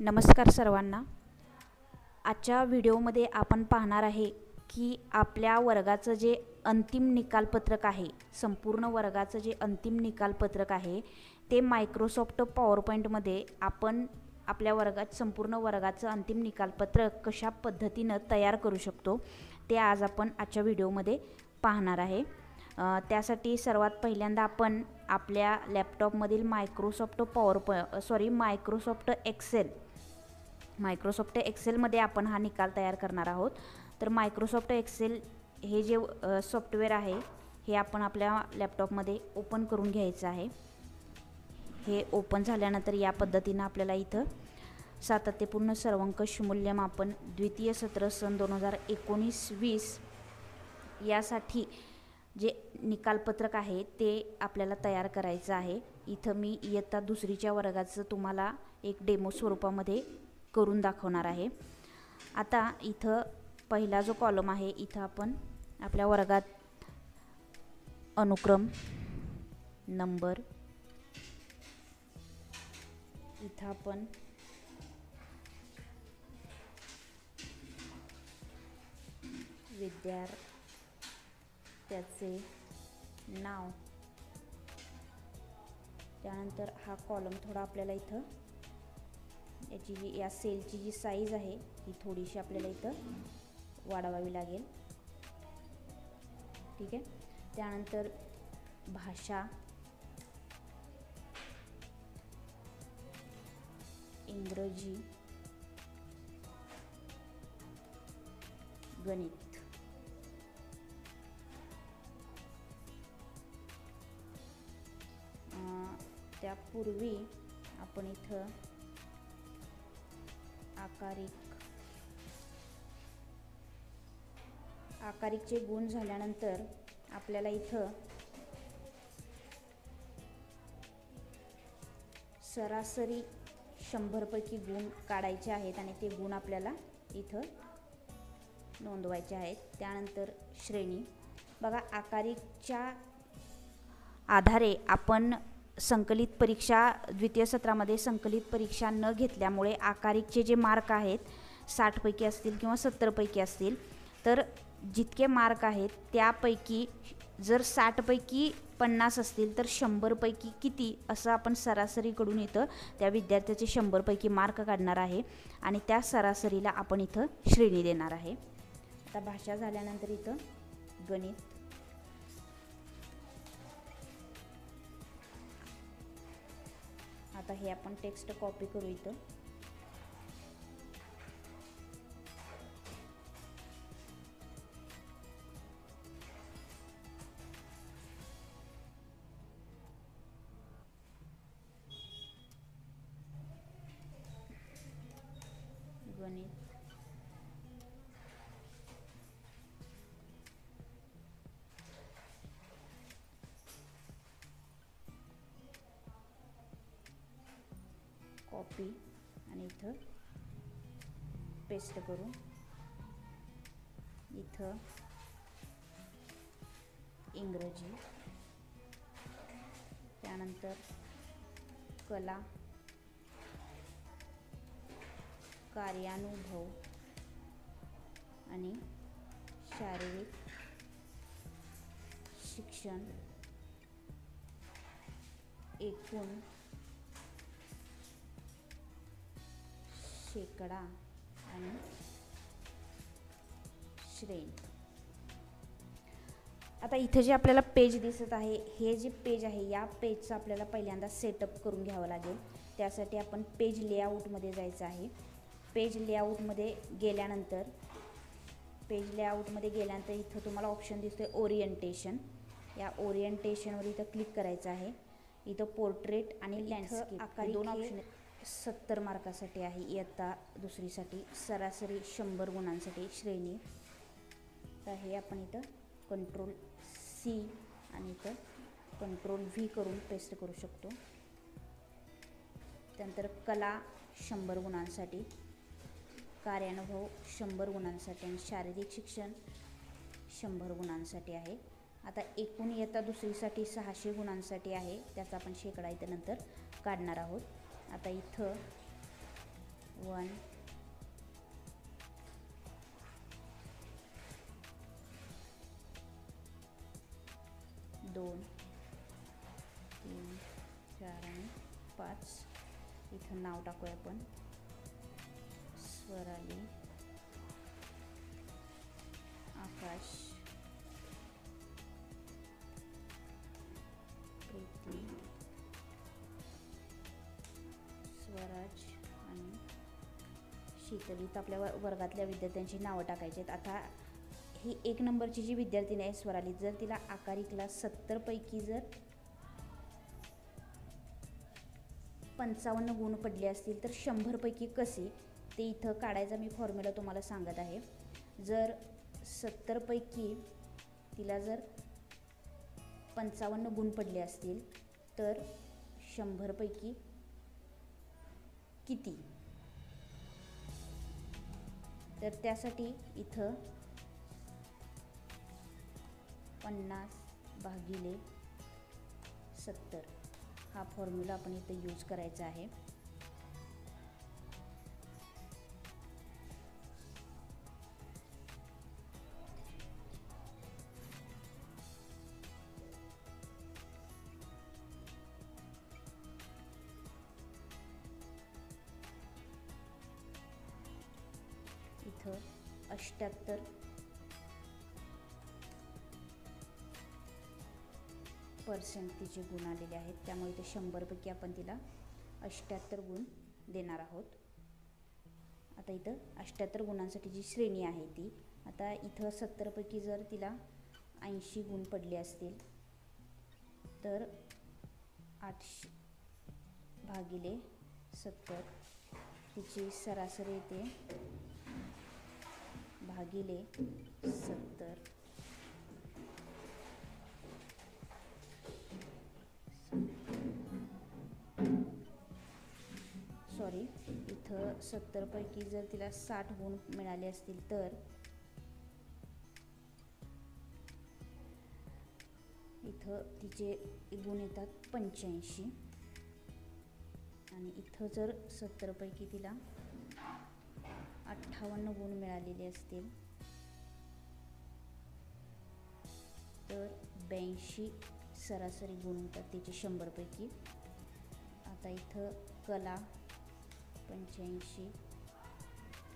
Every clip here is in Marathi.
नमस्कार सर्वांना. आजच्या व्हिडिओमध्ये आपण पाहणार आहे की आपल्या वर्गाचं जे अंतिम निकालपत्रक आहे संपूर्ण वर्गाचं जे अंतिम निकालपत्रक आहे ते मायक्रोसॉफ्ट पॉवर पॉईंटमध्ये आपण आपल्या वर्गात संपूर्ण वर्गाचं अंतिम निकालपत्रक कशा पद्धतीनं तयार करू शकतो ते आज आपण आजच्या व्हिडिओमध्ये पाहणार आहे. त्यासाठी सर्वात पहिल्यांदा आपण आपल्या लॅपटॉपमधील मायक्रोसॉफ्ट पॉवर पॉ सॉरी मायक्रोसॉफ्ट एक्सेल मायक्रोसॉफ्ट एक्सेलमध्ये आपण हा निकाल तयार करणार आहोत. तर मायक्रोसॉफ्ट एक्सेल हे जे सॉफ्टवेअर आहे हे आपण आपल्या लॅपटॉपमध्ये ओपन करून घ्यायचं आहे. हे ओपन झाल्यानंतर या पद्धतीनं आपल्याला इथं सातत्यपूर्ण सर्वंकष मूल्यमापन द्वितीय सत्र सन दोन हजार एकोणीस वीस यासाठी जे निकालपत्रक आहे ते आपल्याला तयार करायचं आहे. इथं मी इयत्ता दुसरीच्या वर्गाचं तुम्हाला एक डेमो स्वरूपामध्ये करून दाखवणार आहे. आता इथं पहिला जो कॉलम आहे इथं आपण आपल्या वर्गात अनुक्रम नंबर इथं आपण विद्यार्थ्याचे नाव. त्यानंतर हा कॉलम थोडा आपल्याला इथं याची जी या सेलची जी साईज आहे ही थोडीशी आपल्याला इथं वाढवावी लागेल. ठीक आहे? त्यानंतर भाषा. इंग्रजी. गणित. त्यापूर्वी आपण इथं आकारिक. आकारिकचे गुण झाल्यानंतर आपल्याला इथं सरासरी शंभरपैकी गुण काढायचे आहेत आणि ते गुण आपल्याला इथं नोंदवायचे आहेत. त्यानंतर श्रेणी. बघा आकारिकच्या आधारे आपण संकलित परीक्षा द्वितीय सत्रामध्ये संकलित परीक्षा न घेतल्यामुळे आकारिकचे जे मार्क आहेत साठपैकी असतील किंवा सत्तरपैकी असतील तर जितके मार्क आहेत त्यापैकी जर साठपैकी पन्नास असतील तर शंभरपैकी किती असं आपण सरासरीकडून इथं त्या विद्यार्थ्याचे शंभरपैकी मार्क काढणार आहे आणि त्या सरासरीला आपण इथं श्रेणी देणार आहे. आता भाषा झाल्यानंतर इथं गणित आता हे आपण टेक्स्ट कॉपी करू इथं. गणित. कॉपी आणि इथं पेस्ट करू इथं इंग्रजी त्यानंतर कला कार्यानुभव आणि शारीरिक शिक्षण एकूण शेकडा आणि श्रेणी. आता इथं जे आपल्याला पेज दिसत आहे हे जे पेज आहे या पेजचं आपल्याला पहिल्यांदा सेटअप करून घ्यावं लागेल. त्यासाठी आपण पेज लेआउटमध्ये जायचं आहे. पेज लेआउटमध्ये गेल्यानंतर पेज लेआउटमध्ये गेल्यानंतर इथं तुम्हाला ऑप्शन दिसतोय ओरिएंटेशन या ओरिएंटेशनवर इथं क्लिक करायचं आहे. इथं पोर्ट्रेट आणि लँडस्केप दोन ऑप्शन सत्तर मार्कासाठी आहे. इयत्ता दुसरीसाठी सरासरी शंभर गुणांसाठी श्रेणी. तर हे आपण इथं कंट्रोल सी आणि इथं कंट्रोल व्ही करून पेस्ट करू शकतो. त्यानंतर कला शंभर गुणांसाठी कार्यानुभव शंभर गुणांसाठी आणि शारीरिक शिक्षण शंभर गुणांसाठी आहे. आता एकूण इयत्ता दुसरीसाठी सहाशे गुणांसाठी आहे. त्याचा आपण शेकडा इथं नंतर काढणार आहोत. आता इथं. वन. दोन. तीन चार आणि पाच. इथं नाव टाकूया आपण. स्वराली. आकाश. शीतल तर आपल्या व- वर्गातल्या विद्यार्थ्यांची नावं टाकायची आहेत. आता ही एक नंबरची जी विद्यार्थिनी आहे स्वराली जर तिला आकारिकला सत्तरपैकी जर पंचावन्न गुण पडले असतील तर शंभरपैकी कसे? ते इथं काढायचा मी फॉर्म्युला तुम्हाला सांगत आहे. जर सत्तरपैकी तिला जर पंचावन्न गुण पडले असतील तर शंभरपैकी किती? तर त्यासाठी इथं पन्नास भागिले सत्तर हा फॉर्म्युला आपण इथं यूज करायचा आहे. अष्ट्याहत्तर पर्सेंट तिचे गुण आलेले आहेत. त्यामुळे ते शंभरपैकी आपण तिला अष्ट्याहत्तर गुण देणार आहोत. आता इथं अष्ट्याहत्तर गुणांसाठी जी श्रेणी आहे ती आता इथं सत्तरपैकी जर तिला ऐंशी गुण पडले असतील तर आठशे भागिले सत्तर तिची सरासरी येते भागिले सत्तर. सॉरी इथं सत्तरपैकी जर तिला साठ गुण मिळाले असतील तर? इथं तिचे गुण येतात पंच्याऐंशी. आणि इथं जर सत्तरपैकी तिला अठ्ठावन्न गुण मिळालेले असतील. तर ब्याऐंशी सरासरी गुण होतात त्याचे शंभरपैकी. आता इथं कला पंच्याऐंशी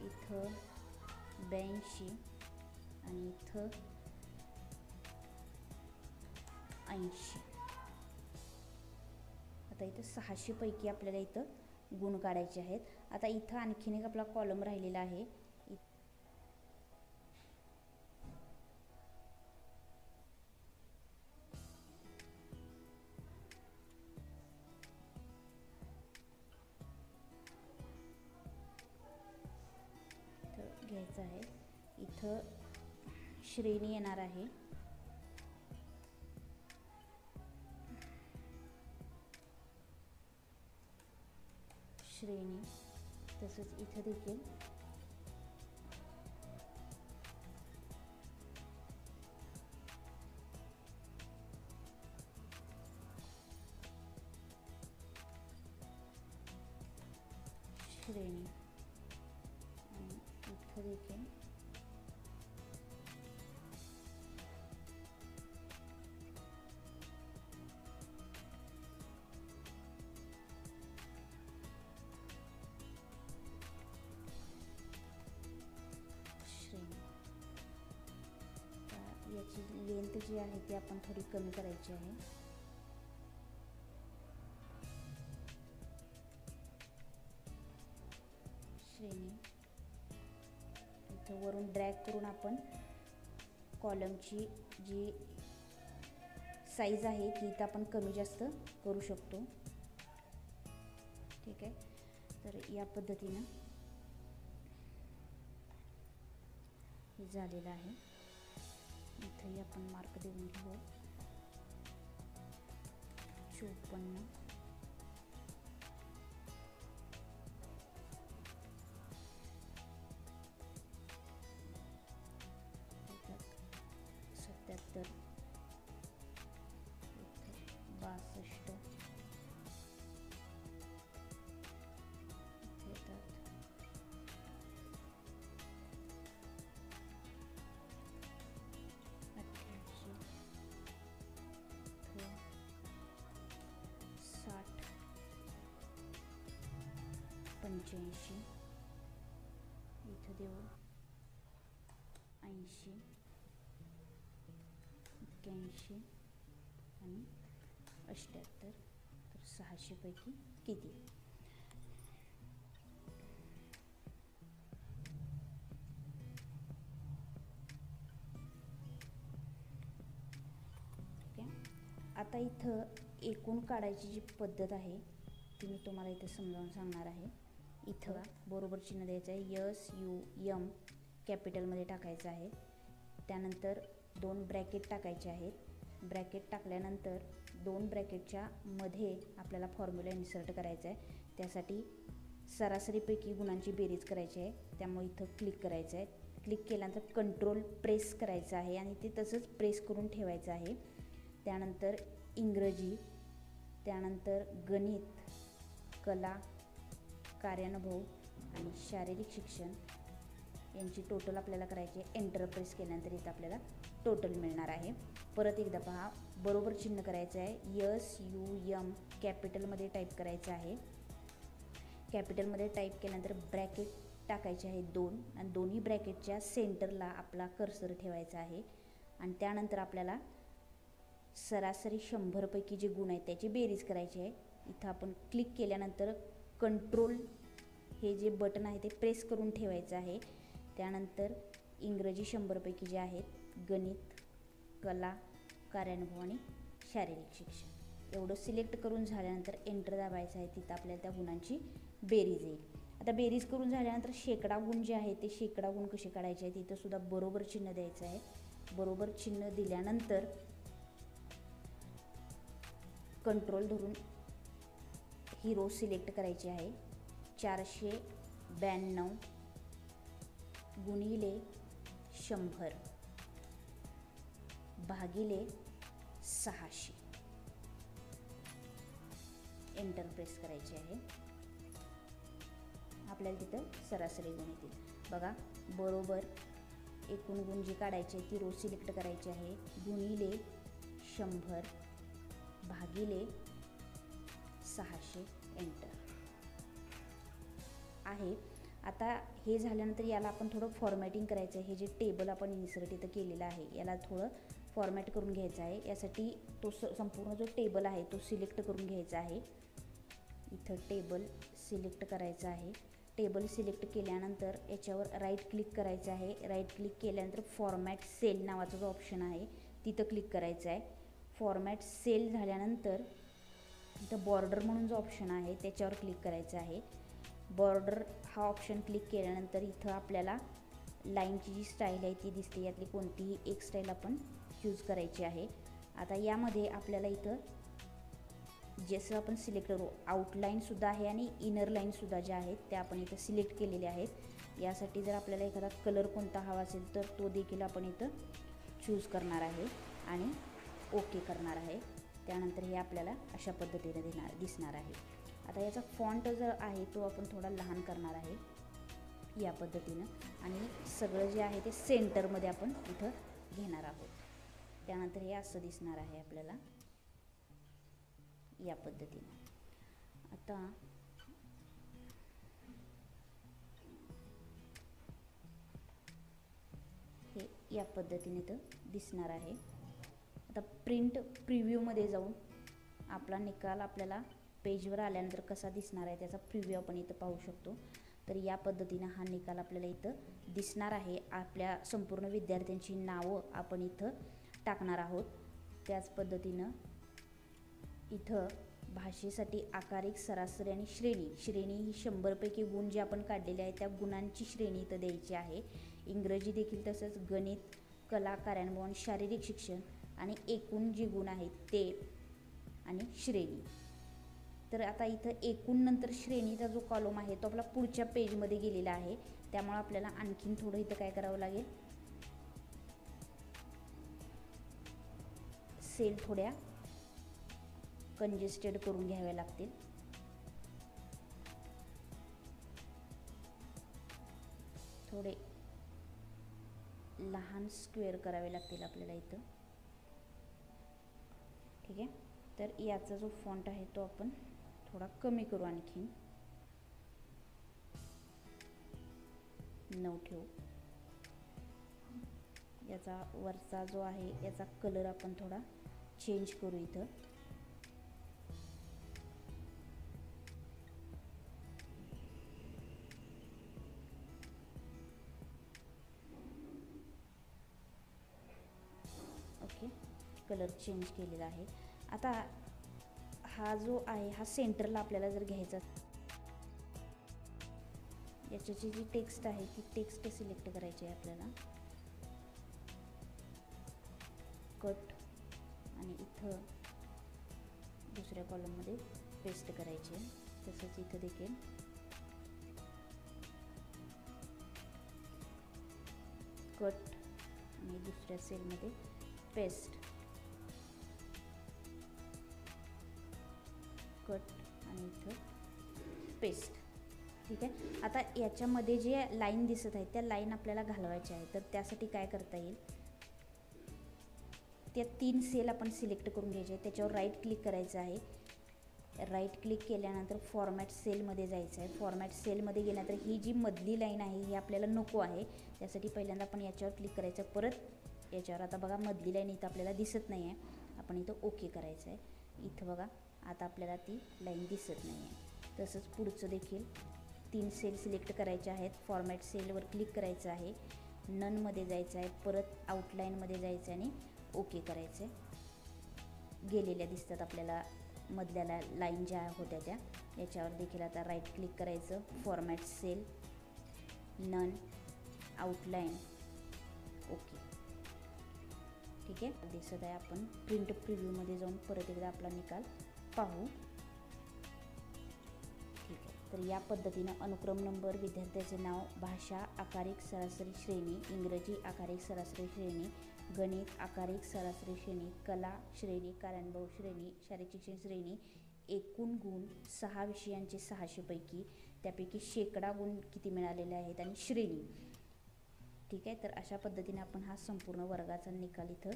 इथं ब्याऐंशी आणि इथं ऐंशी. आता इथं सहाशेपैकी आपल्याला इथं गुण काढायचे आहेत. आता इथं आणखीन एक आपला कॉलम राहिलेला आहे. इथं घ्यायचं आहे. इथं श्रेणी येणार आहे. तसंच इथं देखील श्रेणी आणि इथं त्याची लेंथ जी आहे ती आपण थोडी कमी करायची आहे. श्रेणी. इथं वरून ड्रॅग करून आपण कॉलमची जी साईज आहे ती इथं आपण कमी जास्त करू शकतो. ठीक आहे? तर या पद्धतीनं हे झालेलं आहे. इथेही आपण मार्क देऊन घेऊ. चोपन्न पंच्याऐंशी इथं देऊ. ऐंशी. एक्क्याऐंशी. आणि अष्ट्याहत्तर तर सहाशेपैकी किती? आता इथं एकूण काढायची जी पद्धत आहे ती मी तुम्हाला इथं समजावून सांगणार आहे. इथं बरोबर चिन्ह द्यायचं आहे. यस यू यम कॅपिटलमध्ये टाकायचं आहे. त्यानंतर दोन ब्रॅकेट टाकायचे आहेत. ब्रॅकेट टाकल्यानंतर दोन ब्रॅकेटच्या मध्ये आपल्याला फॉर्म्युला इन्सर्ट करायचा आहे. त्यासाठी सरासरीपैकी गुणांची बेरीज करायची आहे. त्यामुळे इथं क्लिक करायचं आहे. क्लिक केल्यानंतर कंट्रोल प्रेस करायचं आहे आणि ते तसंच प्रेस करून ठेवायचं आहे. त्यानंतर इंग्रजी त्यानंतर गणित कला कार्यानुभव आणि शारीरिक शिक्षण यांची टोटल आपल्याला करायची आहे. एंटर केल्यानंतर इथं आपल्याला टोटल मिळणार आहे. परत एकदा पहा बरोबर चिन्ह करायचं आहे. यस यू यम कॅपिटलमध्ये टाईप करायचं आहे. कॅपिटलमध्ये टाईप केल्यानंतर ब्रॅकेट टाकायचे आहे दोन. आणि दोन्ही ब्रॅकेटच्या सेंटरला आपला कर्सर ठेवायचा आहे. आणि त्यानंतर आपल्याला सरासरी शंभरपैकी जे गुण आहेत त्याची बेरीज करायची आहे. इथं आपण क्लिक केल्यानंतर कंट्रोल हे जे बटन आहे ते प्रेस करून ठेवायचं आहे. त्यानंतर इंग्रजी शंभरपैकी जे आहेत गणित कला कार्यानुभव आणि शारीरिक शिक्षण. एवढं सिलेक्ट करून झाल्यानंतर एंटर दाबायचं आहे तिथं आपल्याला त्या गुणांची बेरीज येईल. आता बेरीज करून झाल्यानंतर शेकडा गुण जे आहे ते शेकडा गुण कसे काढायचे आहे तिथंसुद्धा बरोबर चिन्ह द्यायचं आहे. बरोबर चिन्ह दिल्यानंतर कंट्रोल धरून ही रो सिलेक्ट करायची आहे. चारशे ब्याण्णव गुणिले शंभर भागिले सहाशे. एंटर प्रेस करायचे आहे. आपल्याला तिथं सरासरी गुण येतील. बघा बरोबर एकूण गुण जी काढायची आहे ती रो सिलेक्ट करायची आहे. गुणिले शंभर भागिले सहाशे एंटर आहे. आता हे झाल्यानंतर याला आपण थोडं फॉर्मॅटिंग करायचं आहे हे जे टेबल आपण इन्सर्ट इथं केलेलं आहे याला थोडं फॉर्मॅट करून घ्यायचं आहे. यासाठी तो स संपूर्ण जो टेबल आहे तो सिलेक्ट करून घ्यायचा आहे. इथं टेबल सिलेक्ट करायचं आहे. टेबल सिलेक्ट केल्यानंतर याच्यावर राईट क्लिक करायचं आहे. राईट क्लिक केल्यानंतर फॉर्मॅट सेल नावाचा जो ऑप्शन आहे तिथं क्लिक करायचं आहे. फॉर्मॅट सेल झाल्यानंतर इथं बॉर्डर म्हणून जो ऑप्शन आहे त्याच्यावर क्लिक करायचं आहे. बॉर्डर हा ऑप्शन क्लिक केल्यानंतर इथं आपल्याला लाईनची जी स्टाईल आहे ती दिसते. यातली कोणतीही एक स्टाईल आपण चूज करायची आहे. आता यामध्ये आपल्याला इथं जसं आपण सिलेक्ट करू आउटलाईनसुद्धा आहे आणि इनर लाईनसुद्धा ज्या आहेत त्या आपण इथं सिलेक्ट केलेल्या आहेत. यासाठी जर आपल्याला एखादा कलर कोणता हवा असेल तर तो देखील आपण इथं चूज करणार आहे आणि ओके करणार आहे. त्यानंतर हे आपल्याला अशा पद्धतीने देणार दिसणार आहे. आता याचा फॉन्ट जर आहे तो आपण थोडा लहान करणार आहे या पद्धतीनं. आणि सगळं जे आहे ते सेंटरमध्ये आपण इथं घेणार आहोत. त्यानंतर हे असं दिसणार आहे आपल्याला या पद्धतीनं. आता हे या पद्धतीने तर दिसणार आहे. आता प्रिंट प्रिव्ह्यूमध्ये जाऊन आपला निकाल आपल्याला पेजवर आल्यानंतर कसा दिसणार आहे त्याचा प्रिव्ह्यू आपण इथं पाहू शकतो. तर या पद्धतीनं हा निकाल आपल्याला इथं दिसणार आहे. आपल्या संपूर्ण विद्यार्थ्यांची नावं आपण इथं टाकणार आहोत. त्याच पद्धतीनं इथं भाषेसाठी आकारिक सरासरी आणि श्रेणी. श्रेणी ही शंभरपैकी गुण जे आपण काढलेले आहे त्या गुणांची श्रेणी इथं द्यायची आहे. इंग्रजी देखील तसंच गणित कला कार्यानुभव आणि शारीरिक शिक्षण आणि एकूण जे गुण आहेत ते आणि श्रेणी. तर आता इथं एकूण नंतर श्रेणीचा जो कॉलम आहे तो आपला पुढच्या पेजमध्ये गेलेला आहे. त्यामुळे आपल्याला आणखीन थोडं इथं काय करावं लागेल? सेल थोड्या कंजेस्टेड करून घ्याव्या लागतील. थोडे लहान स्क्वेअर करावे लागतील आपल्याला इथं. ठीक आहे? तर याचा जो फॉन्ट आहे तो आपण थोडा कमी करू आणखीन नऊ ठेवू. याचा वरचा जो आहे याचा कलर आपण थोडा चेंज करू इथं. कलर चेंज केलेला आहे. आता हा जो आहे हा सेंटरला आपल्याला जर घ्यायचा याच्याची जी टेक्स्ट आहे ती टेक्स्ट सिलेक्ट करायची आहे आपल्याला? कट आणि इथं दुसऱ्या कॉलममध्ये पेस्ट करायची आहे. तसंच इथं देखील. कट आणि दुसऱ्या सेलमध्ये पेस्ट. कट आणि इथं पेस्ट ठीक आहे? आता याच्यामध्ये जे लाईन दिसत आहे त्या लाईन आपल्याला घालवायच्या आहे तर त्यासाठी काय करता येईल? त्या तीन सेल आपण सिलेक्ट करून घ्यायचे. आहे त्याच्यावर राईट क्लिक करायचं आहे. राईट क्लिक केल्यानंतर फॉर्मॅट सेलमध्ये जायचं आहे. फॉर्मॅट सेलमध्ये गेल्यानंतर ही जी मधली लाईन आहे ही आपल्याला नको आहे. त्यासाठी पहिल्यांदा आपण याच्यावर क्लिक करायचं. परत याच्यावर आता बघा मधली लाईन इथं आपल्याला दिसत नाही आहे आपण इथं ओके करायचं आहे इथं बघा. आता आपल्याला ती लाईन दिसत नाही आहे तसंच पुढचं देखील तीन सेल सिलेक्ट करायचे आहेत. फॉर्मॅट सेलवर क्लिक करायचं आहे. ननमध्ये जायचं आहे. परत आउटलाईनमध्ये जायचं आहे आणि ओके करायचं आहे गेलेल्या दिसतात आपल्याला मधल्या लाईन ज्या होत्या त्या. याच्यावर देखील आता राईट क्लिक करायचं. Format cell none outline okay ठीक आहे? दिसत आहे आपण. प्रिंट प्रिव्ह्यूमध्ये जाऊन परत एकदा आपला निकाल. पाहू. ठीक आहे. तर या पद्धतीनं अनुक्रम नंबर विद्यार्थ्याचे नाव भाषा आकारिक सरासरी श्रेणी इंग्रजी आकारिक सरासरी श्रेणी गणित आकारिक सरासरी श्रेणी कला श्रेणी कार्यानुभव श्रेणी शारीरिक शिक्षण श्रेणी एकूण गुण सहा विषयांचे सहाशेपैकी त्यापैकी शेकडा गुण किती मिळालेले आहेत आणि श्रेणी. ठीक आहे तर अशा पद्धतीने आपण हा संपूर्ण वर्गाचा निकाल इथं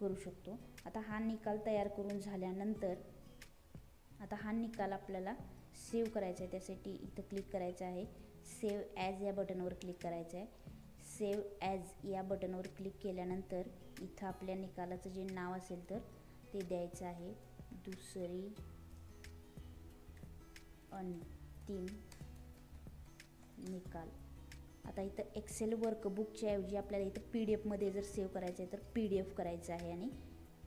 करू शकतो. आता हा निकाल तयार करून झाल्यानंतर आता हा निकाल आपल्याला सेव्ह करायचा आहे. त्यासाठी इथं क्लिक करायचं आहे. सेव्ह ॲज या बटनवर क्लिक करायचं आहे. सेव्ह ॲज या बटनवर क्लिक केल्यानंतर इथं आपल्या निकालाचं जे नाव असेल तर ते द्यायचं आहे. दुसरी अंतिम निकाल. आता इथं एक्सेल वर्कबुकच्या ऐवजी आपल्याला इथं पी डी एफमध्ये जर सेव्ह करायचं आहे तर पी डी एफ करायचं आहे आणि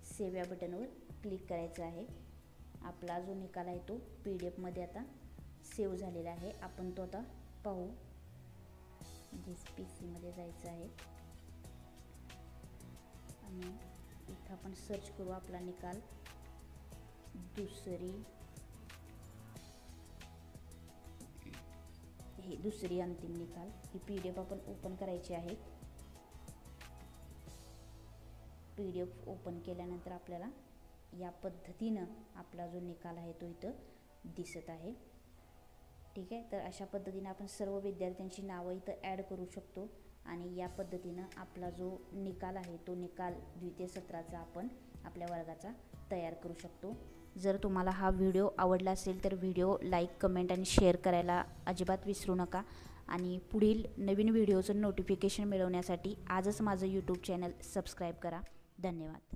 सेव्ह या बटनवर क्लिक करायचं आहे. आपला जो निकाल आहे तो पी डी एफमध्ये आता सेव्ह झालेला आहे. आपण तो आता पाहू. म्हणजे जिस पी सीमध्ये जायचं आहे. आणि इथं आपण सर्च करू आपला निकाल. दुसरी. हे दुसरी अंतिम निकाल. ही पी डी एफ आपण ओपन करायची आहे. पी डी एफ ओपन केल्यानंतर आपल्याला या पद्धतीनं आपला जो निकाल आहे तो इथं दिसत आहे. ठीक आहे? तर अशा पद्धतीनं आपण सर्व विद्यार्थ्यांची नावं इथं ॲड करू शकतो आणि या पद्धतीनं आपला जो निकाल आहे तो निकाल द्वितीय सत्राचा आपण आपल्या वर्गाचा तयार करू शकतो. जर तुम्हाला हा व्हिडिओ आवडला असेल तर व्हिडिओ लाईक कमेंट आणि शेअर करायला अजिबात विसरू नका. आणि पुढील नवीन व्हिडिओचं नोटिफिकेशन मिळवण्यासाठी आजच माझं यूट्यूब चॅनल सबस्क्राईब करा. धन्यवाद.